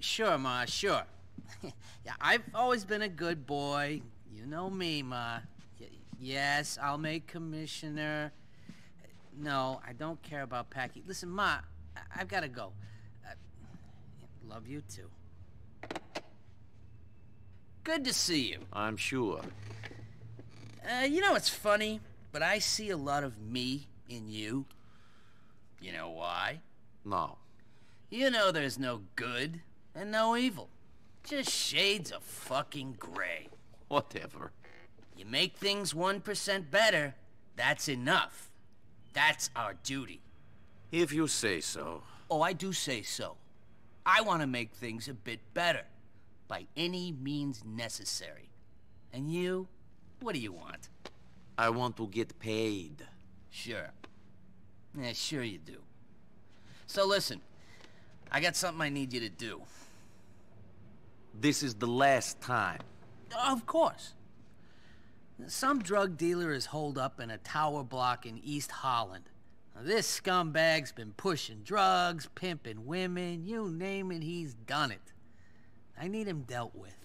Sure, Ma, sure. yeah, I've always been a good boy. You know me, Ma. Y yes, I'll make commissioner. No, I don't care about Packie. Listen, Ma, I have gotta go. Uh, love you too. Good to see you. I'm sure. Uh, you know, it's funny, but I see a lot of me in you. You know why? No. You know there's no good and no evil. Just shades of fucking gray. Whatever. You make things 1% better, that's enough. That's our duty. If you say so. Oh, I do say so. I want to make things a bit better. By any means necessary. And you? What do you want? I want to get paid. Sure. Yeah, sure you do. So listen, I got something I need you to do. This is the last time. Of course. Some drug dealer is holed up in a tower block in East Holland. Now, this scumbag's been pushing drugs, pimping women, you name it, he's done it. I need him dealt with.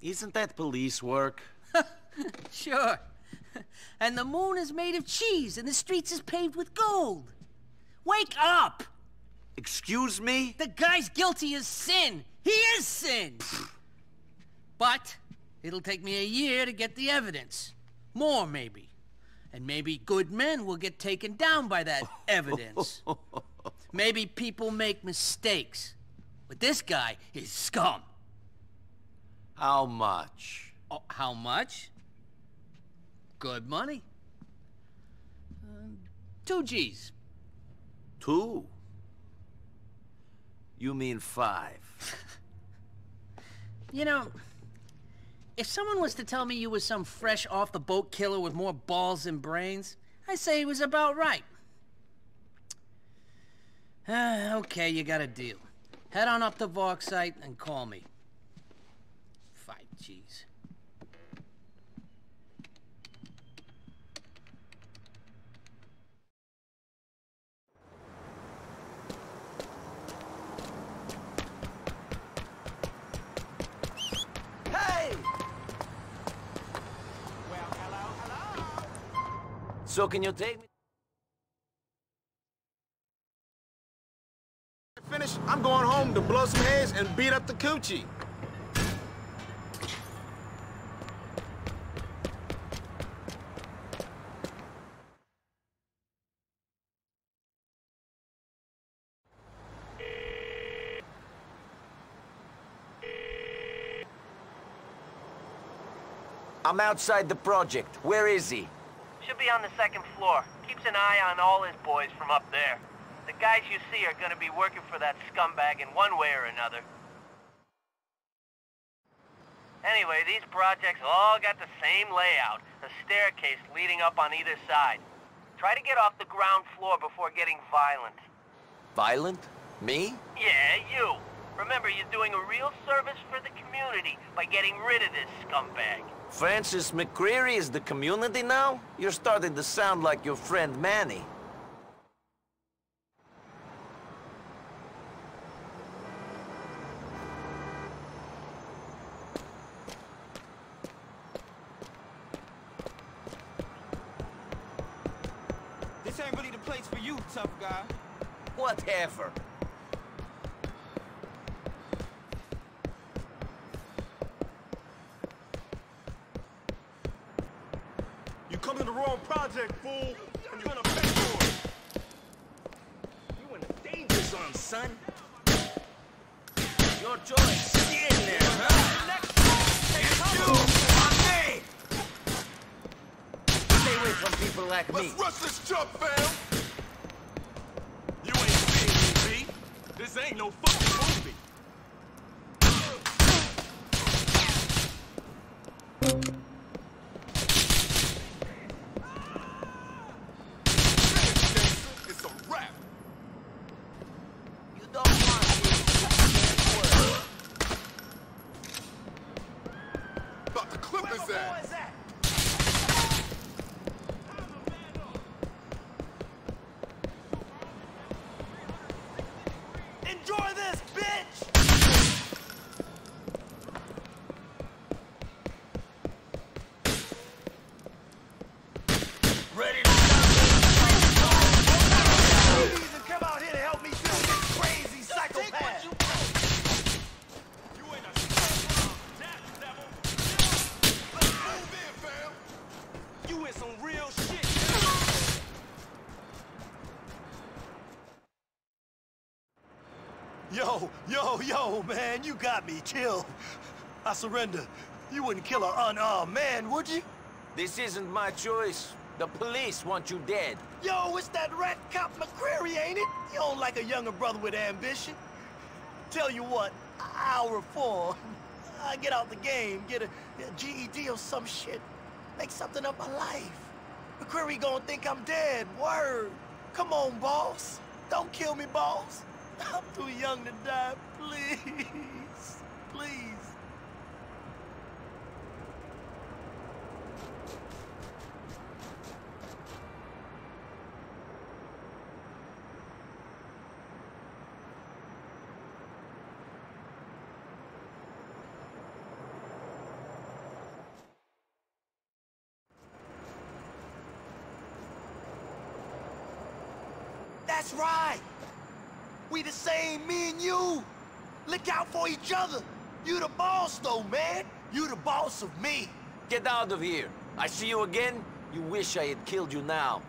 Isn't that police work? sure. and the moon is made of cheese and the streets is paved with gold. Wake up! Excuse me? The guy's guilty as sin. He is sin. but it'll take me a year to get the evidence. More, maybe. And maybe good men will get taken down by that evidence. maybe people make mistakes. But this guy is scum. How much? Oh, how much? Good money. Uh, two G's. Two? You mean five? you know, if someone was to tell me you was some fresh off the boat killer with more balls than brains, I'd say he was about right. Uh, okay, you got a deal. Head on up to Vorksite and call me. Five G's. So can you take me? Finish, I'm going home to blow some heads and beat up the coochie. I'm outside the project. Where is he? Should be on the second floor. Keeps an eye on all his boys from up there. The guys you see are gonna be working for that scumbag in one way or another. Anyway, these projects all got the same layout, a staircase leading up on either side. Try to get off the ground floor before getting violent. Violent? Me? Yeah, you. Remember, you're doing a real service for the community by getting rid of this scumbag. Francis McReary is the community now? You're starting to sound like your friend Manny. This ain't really the place for you, tough guy. Whatever. You come to the wrong project, fool, and you're gonna pay for it. You in the danger zone, son. Your choice. Get in there, huh? Next you on me! Stay away from people like Let's me. rush this jump, fam! You ain't seeing me, B. This ain't no fucking movie. Enjoy this, bitch! Ready to stop come out here to help me kill this crazy Just psychopath! Take what you some Yo, yo, yo, man, you got me. Chill. I surrender. You wouldn't kill an unarmed man, would you? This isn't my choice. The police want you dead. Yo, it's that rat cop McReary, ain't it? You don't like a younger brother with ambition. Tell you what, I'll reform. I get out the game, get a, a GED or some shit. Make something of my life. McReary gonna think I'm dead, word. Come on, boss. Don't kill me, boss. I'm too young to die, please. Please. That's right. We the same, me and you. Look out for each other. You the boss, though, man. You the boss of me. Get out of here. I see you again, you wish I had killed you now.